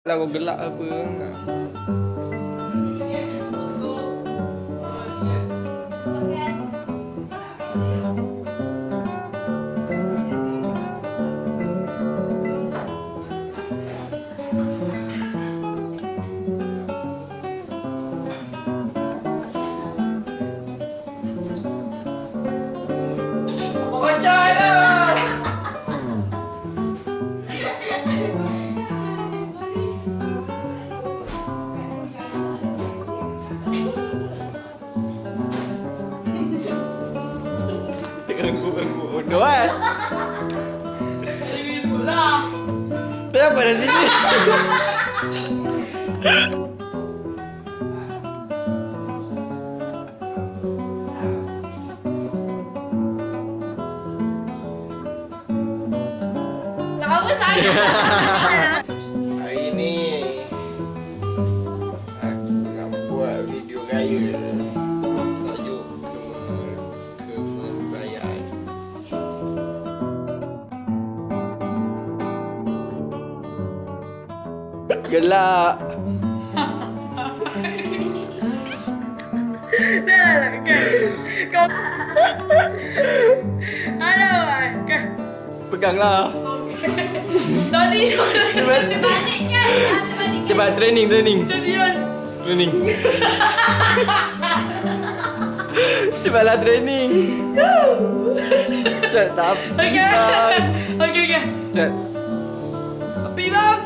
Kau gelak apa Bocor Ganggu-ganggu bodoh kan Ini sekolah. Kenapa dah sini? Tak apa sangat. Gelak Dah lah kan. Kau. Kan. Peganglah Tadi Cepat Balik kan? Cepat training training jadian. Training Cepatlah training Cepat tak Okey. Okey okey. Cepat ビバン